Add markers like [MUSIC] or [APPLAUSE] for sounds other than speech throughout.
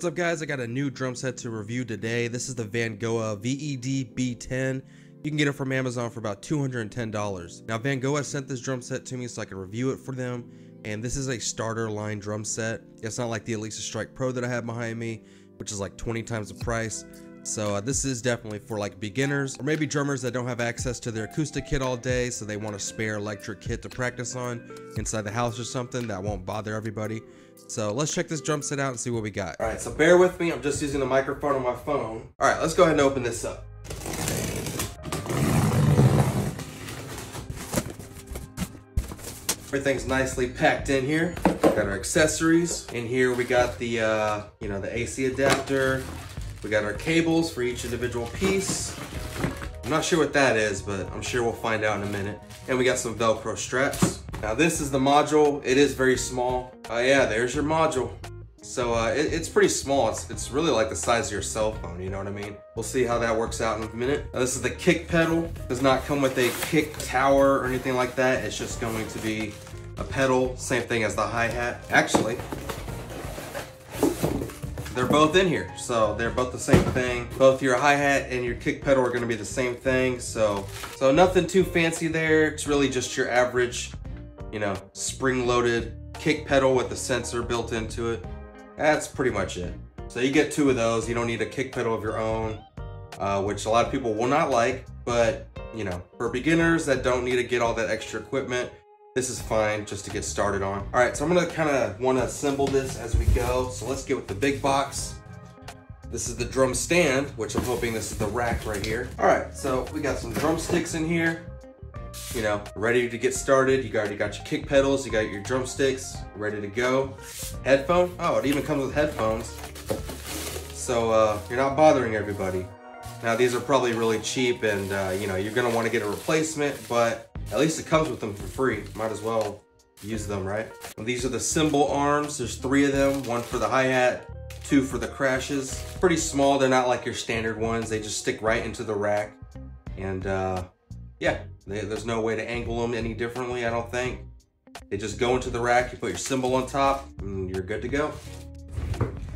What's up guys, I got a new drum set to review today. This is the Vangoa VED B10. You can get it from Amazon for about $210. Now Vangoa sent this drum set to me so I can review it for them. And this is a starter line drum set. It's not like the Alesis Strike Pro that I have behind me, which is like 20 times the price. So uh, this is definitely for like beginners or maybe drummers that don't have access to their acoustic kit all day so they want a spare electric kit to practice on inside the house or something that won't bother everybody. So let's check this drum set out and see what we got. All right, so bear with me. I'm just using the microphone on my phone. All right, let's go ahead and open this up. Everything's nicely packed in here. Got our accessories. In here we got the, uh, you know, the AC adapter, we got our cables for each individual piece. I'm not sure what that is, but I'm sure we'll find out in a minute. And we got some Velcro straps. Now this is the module. It is very small. Oh uh, yeah, there's your module. So uh, it, it's pretty small. It's, it's really like the size of your cell phone, you know what I mean? We'll see how that works out in a minute. Now, this is the kick pedal. Does not come with a kick tower or anything like that. It's just going to be a pedal, same thing as the hi-hat. Actually, they're both in here. So they're both the same thing. Both your hi-hat and your kick pedal are gonna be the same thing. So, so nothing too fancy there. It's really just your average, you know, spring-loaded kick pedal with a sensor built into it. That's pretty much it. So you get two of those. You don't need a kick pedal of your own, uh, which a lot of people will not like, but you know, for beginners that don't need to get all that extra equipment, this is fine just to get started on. All right, so I'm gonna kind of want to assemble this as we go. So let's get with the big box. This is the drum stand, which I'm hoping this is the rack right here. All right, so we got some drumsticks in here. You know, ready to get started. You already got your kick pedals, you got your drumsticks, ready to go. Headphone, oh, it even comes with headphones. So uh, you're not bothering everybody. Now these are probably really cheap and uh, you know, you're gonna wanna get a replacement, but at least it comes with them for free. Might as well use them, right? Well, these are the cymbal arms. There's three of them, one for the hi-hat, two for the crashes. Pretty small, they're not like your standard ones. They just stick right into the rack. And uh, yeah, they, there's no way to angle them any differently, I don't think. They just go into the rack, you put your cymbal on top, and you're good to go.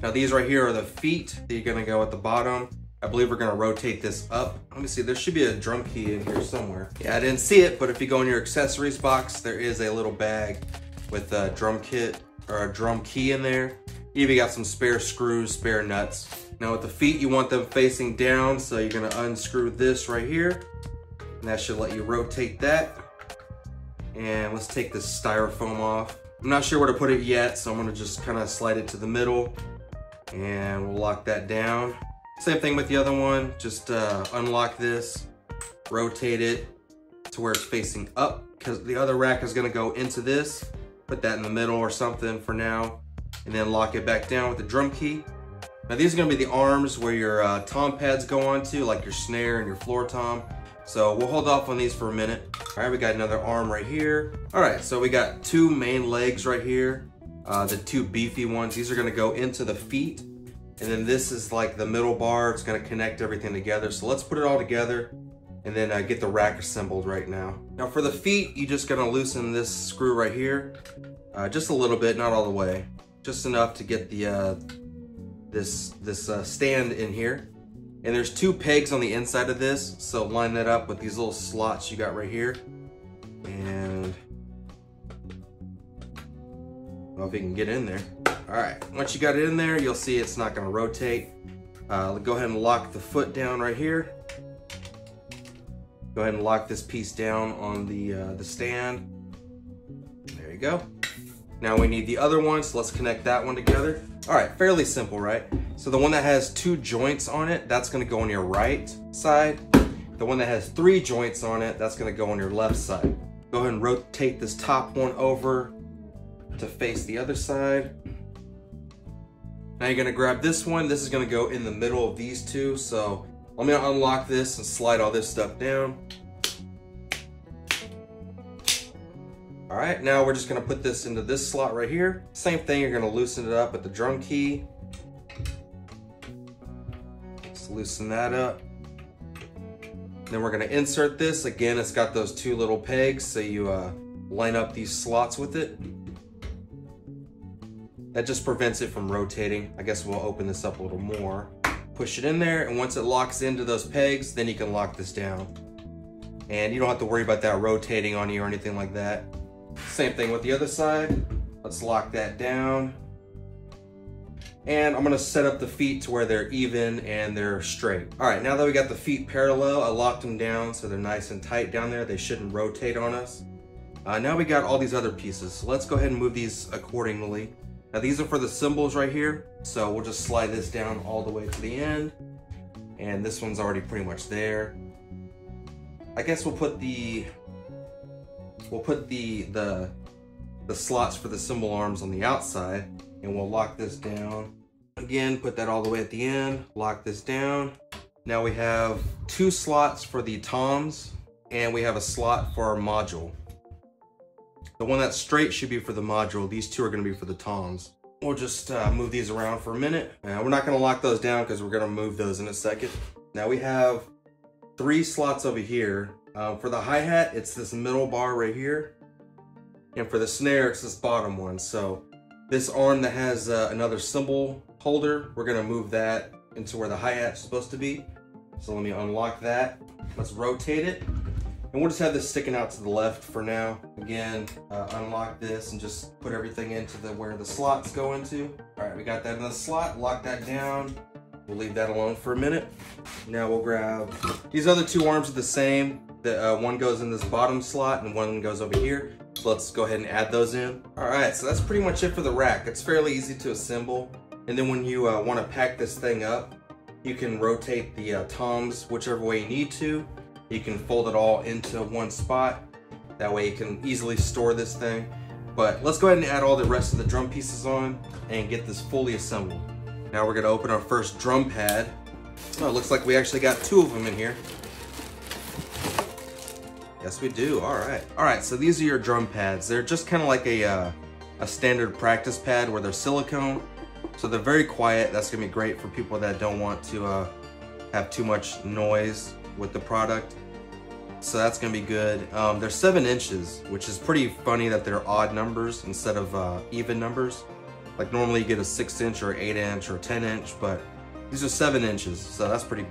Now these right here are the feet that you're gonna go at the bottom. I believe we're gonna rotate this up. Let me see, there should be a drum key in here somewhere. Yeah, I didn't see it, but if you go in your accessories box, there is a little bag with a drum kit or a drum key in there. You even got some spare screws, spare nuts. Now with the feet, you want them facing down, so you're gonna unscrew this right here, and that should let you rotate that. And let's take this styrofoam off. I'm not sure where to put it yet, so I'm gonna just kind of slide it to the middle, and we'll lock that down. Same thing with the other one, just uh, unlock this, rotate it to where it's facing up because the other rack is gonna go into this, put that in the middle or something for now, and then lock it back down with the drum key. Now these are gonna be the arms where your uh, tom pads go onto, like your snare and your floor tom. So we'll hold off on these for a minute. All right, we got another arm right here. All right, so we got two main legs right here. Uh, the two beefy ones, these are gonna go into the feet and then this is like the middle bar. It's gonna connect everything together. So let's put it all together and then uh, get the rack assembled right now. Now for the feet, you're just gonna loosen this screw right here. Uh, just a little bit, not all the way. Just enough to get the uh, this, this uh, stand in here. And there's two pegs on the inside of this. So line that up with these little slots you got right here. And, well, if you can get in there. All right, once you got it in there, you'll see it's not gonna rotate. Uh, go ahead and lock the foot down right here. Go ahead and lock this piece down on the, uh, the stand. There you go. Now we need the other one, so let's connect that one together. All right, fairly simple, right? So the one that has two joints on it, that's gonna go on your right side. The one that has three joints on it, that's gonna go on your left side. Go ahead and rotate this top one over to face the other side. Now you're gonna grab this one. This is gonna go in the middle of these two. So let me unlock this and slide all this stuff down. All right, now we're just gonna put this into this slot right here. Same thing, you're gonna loosen it up with the drum key. Just loosen that up. Then we're gonna insert this. Again, it's got those two little pegs, so you uh, line up these slots with it. That just prevents it from rotating. I guess we'll open this up a little more. Push it in there, and once it locks into those pegs, then you can lock this down. And you don't have to worry about that rotating on you or anything like that. Same thing with the other side. Let's lock that down. And I'm gonna set up the feet to where they're even and they're straight. All right, now that we got the feet parallel, I locked them down so they're nice and tight down there. They shouldn't rotate on us. Uh, now we got all these other pieces. So let's go ahead and move these accordingly. Now these are for the cymbals right here. So we'll just slide this down all the way to the end. And this one's already pretty much there. I guess we'll put the, we'll put the, the, the slots for the cymbal arms on the outside and we'll lock this down. Again, put that all the way at the end, lock this down. Now we have two slots for the toms and we have a slot for our module. The one that's straight should be for the module. These two are gonna be for the toms. We'll just uh, move these around for a minute. Uh, we're not gonna lock those down because we're gonna move those in a second. Now we have three slots over here. Uh, for the hi-hat, it's this middle bar right here. And for the snare, it's this bottom one. So this arm that has uh, another cymbal holder, we're gonna move that into where the hi-hat's supposed to be. So let me unlock that. Let's rotate it. And we'll just have this sticking out to the left for now. Again, uh, unlock this and just put everything into the where the slots go into. All right, we got that in the slot, lock that down. We'll leave that alone for a minute. Now we'll grab, these other two arms are the same. The uh, one goes in this bottom slot and one goes over here. So let's go ahead and add those in. All right, so that's pretty much it for the rack. It's fairly easy to assemble. And then when you uh, wanna pack this thing up, you can rotate the uh, toms whichever way you need to. You can fold it all into one spot. That way you can easily store this thing. But let's go ahead and add all the rest of the drum pieces on and get this fully assembled. Now we're gonna open our first drum pad. Oh, it looks like we actually got two of them in here. Yes, we do. All right. All right, so these are your drum pads. They're just kind of like a, uh, a standard practice pad where they're silicone. So they're very quiet. That's gonna be great for people that don't want to uh, have too much noise with the product. So that's gonna be good. Um, they're seven inches, which is pretty funny that they're odd numbers instead of uh, even numbers. Like normally you get a six inch or eight inch or 10 inch, but these are seven inches. So that's pretty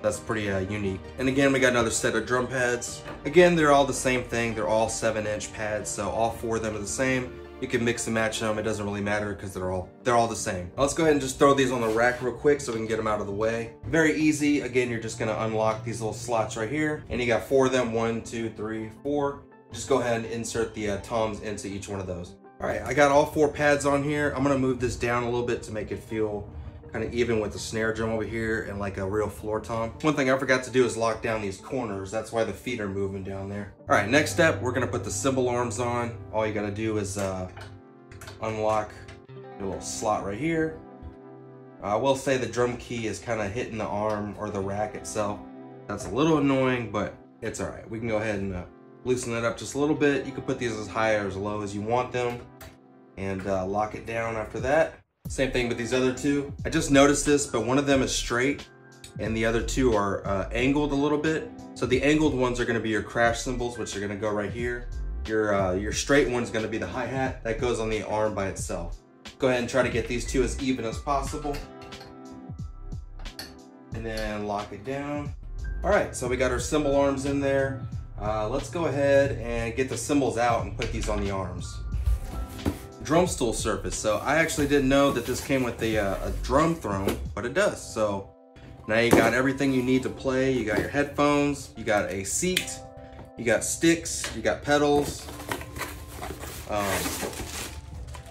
that's pretty uh, unique. And again, we got another set of drum pads. Again, they're all the same thing. They're all seven inch pads, so all four of them are the same. You can mix and match them. It doesn't really matter because they're all they're all the same. Let's go ahead and just throw these on the rack real quick so we can get them out of the way. Very easy. Again, you're just gonna unlock these little slots right here. And you got four of them, one, two, three, four. Just go ahead and insert the uh, toms into each one of those. All right, I got all four pads on here. I'm gonna move this down a little bit to make it feel kind of even with the snare drum over here and like a real floor tom. One thing I forgot to do is lock down these corners. That's why the feet are moving down there. All right, next step, we're gonna put the cymbal arms on. All you gotta do is uh, unlock your little slot right here. I will say the drum key is kind of hitting the arm or the rack itself. That's a little annoying, but it's all right. We can go ahead and uh, loosen it up just a little bit. You can put these as high or as low as you want them and uh, lock it down after that. Same thing with these other two. I just noticed this, but one of them is straight and the other two are uh, angled a little bit. So the angled ones are gonna be your crash cymbals, which are gonna go right here. Your, uh, your straight one's gonna be the hi-hat. That goes on the arm by itself. Go ahead and try to get these two as even as possible. And then lock it down. All right, so we got our cymbal arms in there. Uh, let's go ahead and get the cymbals out and put these on the arms drum stool surface. So I actually didn't know that this came with a, uh, a drum throne, but it does. So now you got everything you need to play. You got your headphones, you got a seat, you got sticks, you got pedals. Um,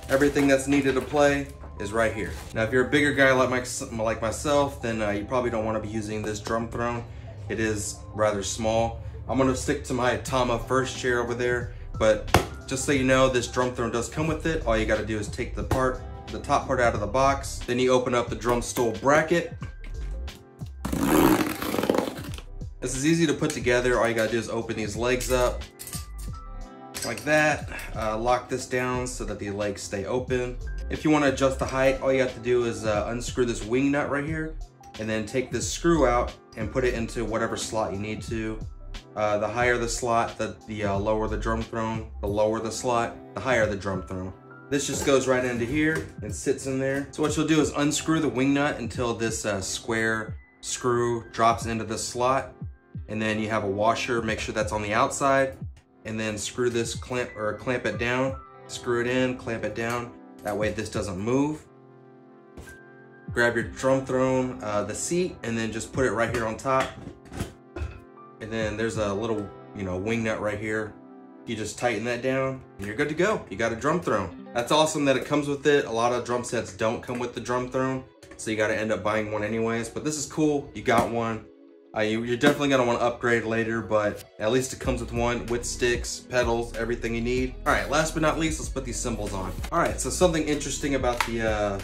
everything that's needed to play is right here. Now, if you're a bigger guy like, my, like myself, then uh, you probably don't want to be using this drum throne. It is rather small. I'm gonna stick to my Tama first chair over there, but just so you know, this drum throne does come with it. All you gotta do is take the part, the top part out of the box. Then you open up the drum stool bracket. This is easy to put together. All you gotta do is open these legs up like that. Uh, lock this down so that the legs stay open. If you wanna adjust the height, all you have to do is uh, unscrew this wing nut right here and then take this screw out and put it into whatever slot you need to. Uh, the higher the slot, the, the uh, lower the drum throne. The lower the slot, the higher the drum throne. This just goes right into here and sits in there. So what you'll do is unscrew the wing nut until this uh, square screw drops into the slot. And then you have a washer, make sure that's on the outside. And then screw this clamp or clamp it down, screw it in, clamp it down. That way this doesn't move. Grab your drum throne, uh, the seat, and then just put it right here on top. And then there's a little, you know, wing nut right here. You just tighten that down and you're good to go. You got a drum throne. That's awesome that it comes with it. A lot of drum sets don't come with the drum throne. So you got to end up buying one anyways. But this is cool. You got one. Uh, you, are definitely want to upgrade later, but at least it comes with one with sticks, pedals, everything you need. All right, last but not least, let's put these cymbals on. All right, so something interesting about the uh,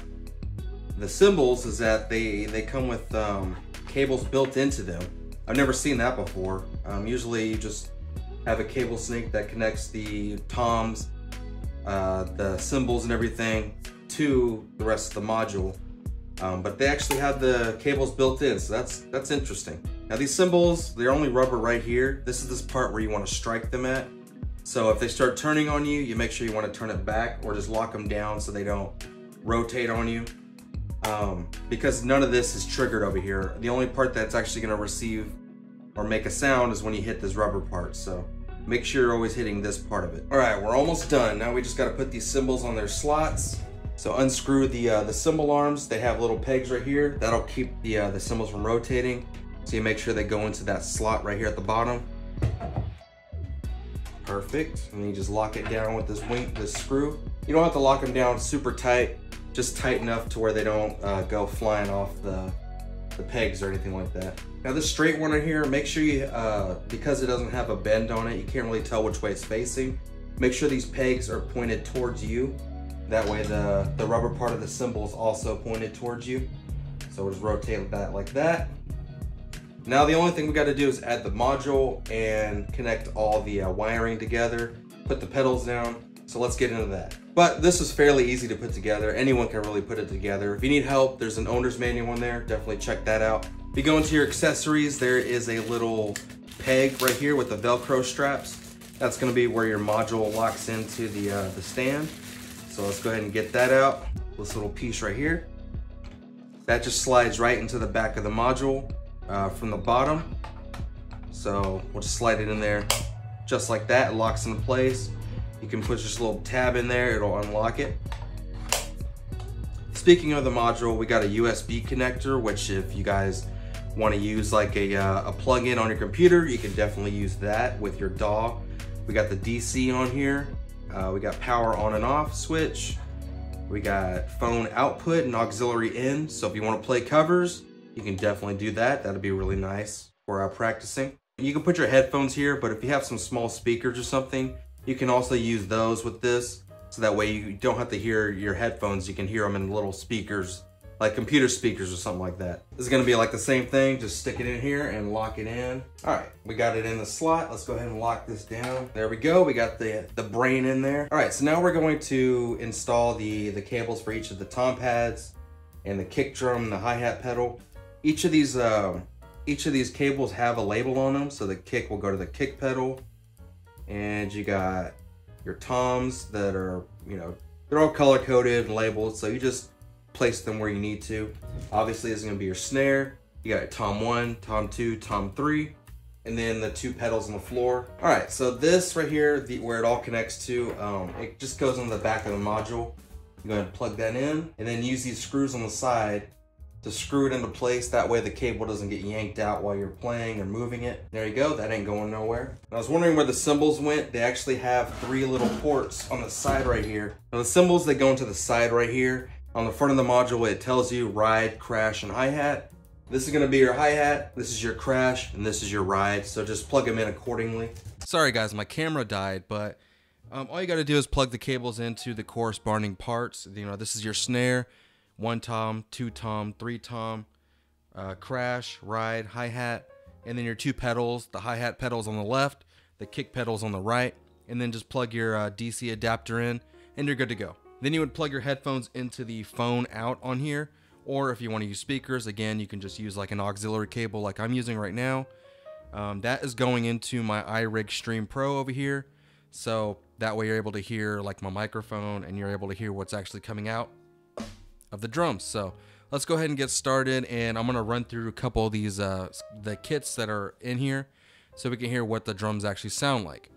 the cymbals is that they, they come with um, cables built into them. I've never seen that before. Um, usually you just have a cable snake that connects the toms, uh, the cymbals and everything to the rest of the module. Um, but they actually have the cables built in, so that's that's interesting. Now these cymbals, they're only rubber right here. This is this part where you want to strike them at. So if they start turning on you, you make sure you want to turn it back or just lock them down so they don't rotate on you um, because none of this is triggered over here. The only part that's actually gonna receive or make a sound is when you hit this rubber part. So make sure you're always hitting this part of it. All right, we're almost done. Now we just gotta put these cymbals on their slots. So unscrew the uh, the cymbal arms. They have little pegs right here. That'll keep the, uh, the cymbals from rotating. So you make sure they go into that slot right here at the bottom. Perfect. And then you just lock it down with this wing, this screw. You don't have to lock them down super tight just tight enough to where they don't uh, go flying off the, the pegs or anything like that. Now this straight one right here, make sure you, uh, because it doesn't have a bend on it, you can't really tell which way it's facing. Make sure these pegs are pointed towards you. That way the, the rubber part of the cymbal is also pointed towards you. So we'll just rotate that like that. Now the only thing we gotta do is add the module and connect all the uh, wiring together, put the pedals down. So let's get into that. But this is fairly easy to put together. Anyone can really put it together. If you need help, there's an owner's manual in there. Definitely check that out. If you go into your accessories, there is a little peg right here with the Velcro straps. That's gonna be where your module locks into the, uh, the stand. So let's go ahead and get that out. This little piece right here. That just slides right into the back of the module uh, from the bottom. So we'll just slide it in there just like that. It locks into place. You can put this little tab in there, it'll unlock it. Speaking of the module, we got a USB connector, which if you guys want to use like a, uh, a plug-in on your computer, you can definitely use that with your DAW. We got the DC on here. Uh, we got power on and off switch. We got phone output and auxiliary in. So if you want to play covers, you can definitely do that. That'd be really nice for uh, practicing. You can put your headphones here, but if you have some small speakers or something, you can also use those with this, so that way you don't have to hear your headphones, you can hear them in little speakers, like computer speakers or something like that. This is gonna be like the same thing, just stick it in here and lock it in. All right, we got it in the slot. Let's go ahead and lock this down. There we go, we got the, the brain in there. All right, so now we're going to install the, the cables for each of the tom pads and the kick drum, the hi-hat pedal. Each of these um, each of these cables have a label on them, so the kick will go to the kick pedal, and you got your toms that are, you know, they're all color coded and labeled, so you just place them where you need to. Obviously, this is gonna be your snare. You got tom one, tom two, tom three, and then the two pedals on the floor. All right, so this right here, the, where it all connects to, um, it just goes on the back of the module. You go ahead and plug that in, and then use these screws on the side to screw it into place. That way the cable doesn't get yanked out while you're playing or moving it. There you go, that ain't going nowhere. I was wondering where the cymbals went. They actually have three little ports on the side right here. Now the cymbals, they go into the side right here. On the front of the module, it tells you ride, crash, and hi-hat. This is gonna be your hi-hat, this is your crash, and this is your ride, so just plug them in accordingly. Sorry guys, my camera died, but um, all you gotta do is plug the cables into the corresponding parts. You know, this is your snare, one tom, two tom, three tom, uh, crash, ride, hi-hat, and then your two pedals, the hi-hat pedals on the left, the kick pedals on the right, and then just plug your uh, DC adapter in, and you're good to go. Then you would plug your headphones into the phone out on here, or if you want to use speakers, again, you can just use like an auxiliary cable like I'm using right now. Um, that is going into my iRig Stream Pro over here. So That way you're able to hear like my microphone and you're able to hear what's actually coming out of the drums. So let's go ahead and get started and I'm gonna run through a couple of these uh, the kits that are in here so we can hear what the drums actually sound like.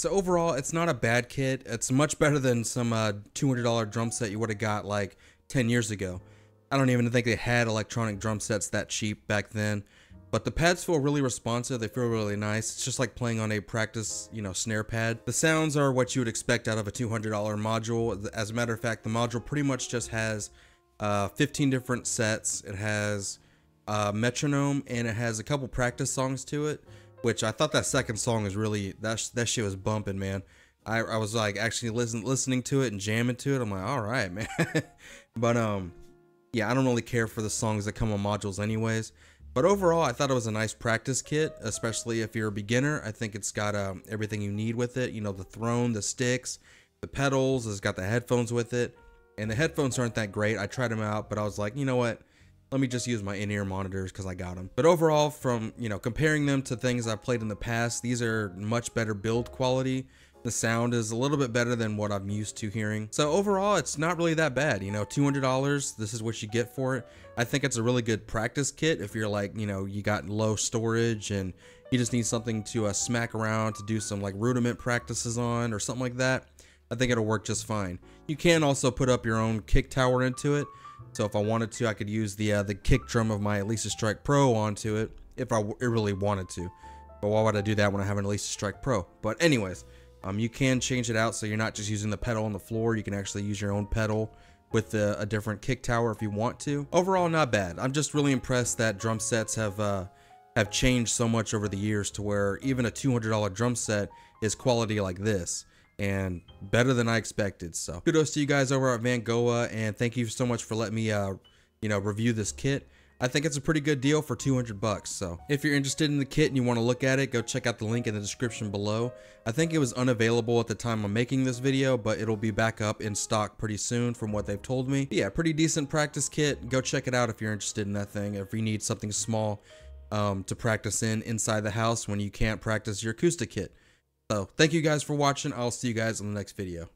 So overall, it's not a bad kit. It's much better than some uh, $200 drum set you would have got like 10 years ago. I don't even think they had electronic drum sets that cheap back then. But the pads feel really responsive, they feel really nice. It's just like playing on a practice, you know, snare pad. The sounds are what you would expect out of a $200 module. As a matter of fact, the module pretty much just has uh, 15 different sets. It has a metronome and it has a couple practice songs to it, which I thought that second song was really, that, that shit was bumping, man. I, I was like actually listen, listening to it and jamming to it. I'm like, all right, [LAUGHS] man. but um, yeah, I don't really care for the songs that come on modules anyways. But overall, I thought it was a nice practice kit, especially if you're a beginner. I think it's got um, everything you need with it. You know, the throne, the sticks, the pedals. It's got the headphones with it. And the headphones aren't that great. I tried them out, but I was like, you know what? Let me just use my in-ear monitors because I got them. But overall, from, you know, comparing them to things I've played in the past, these are much better build quality. The sound is a little bit better than what I'm used to hearing. So overall, it's not really that bad. You know, $200, this is what you get for it. I think it's a really good practice kit if you're like, you know, you got low storage and you just need something to uh, smack around to do some like rudiment practices on or something like that. I think it'll work just fine. You can also put up your own kick tower into it. So if I wanted to, I could use the uh, the kick drum of my Alesis Strike Pro onto it if I really wanted to. But why would I do that when I have an Alesis Strike Pro? But anyways, um, you can change it out so you're not just using the pedal on the floor. You can actually use your own pedal with a, a different kick tower if you want to. Overall, not bad. I'm just really impressed that drum sets have uh, have changed so much over the years to where even a $200 drum set is quality like this and better than I expected. So kudos to you guys over at Van Vangoa and thank you so much for letting me uh, you know, review this kit. I think it's a pretty good deal for 200 bucks. So if you're interested in the kit and you want to look at it, go check out the link in the description below. I think it was unavailable at the time I'm making this video, but it'll be back up in stock pretty soon from what they've told me. Yeah, pretty decent practice kit. Go check it out if you're interested in that thing. If you need something small um, to practice in inside the house when you can't practice your acoustic kit. So thank you guys for watching. I'll see you guys in the next video.